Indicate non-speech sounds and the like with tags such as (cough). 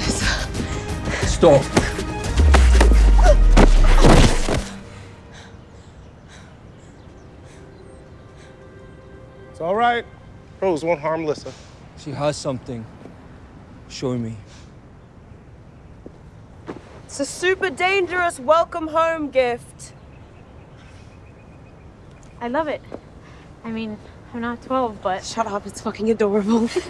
Stop. It's all right. Rose won't harm Lissa. She has something. Show me. It's a super dangerous welcome home gift. I love it. I mean, I'm not 12, but Shut up, it's fucking adorable. (laughs)